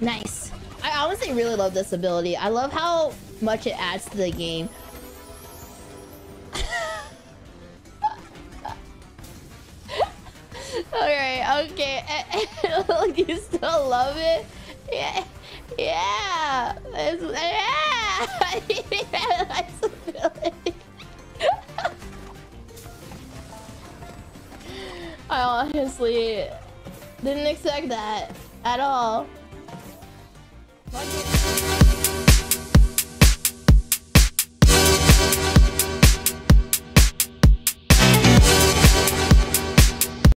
Nice. I honestly really love this ability. I love how much it adds to the game. Alright, okay. you still love it? Yeah. Yeah. It's, yeah. nice ability. I honestly didn't expect that at all. Bye.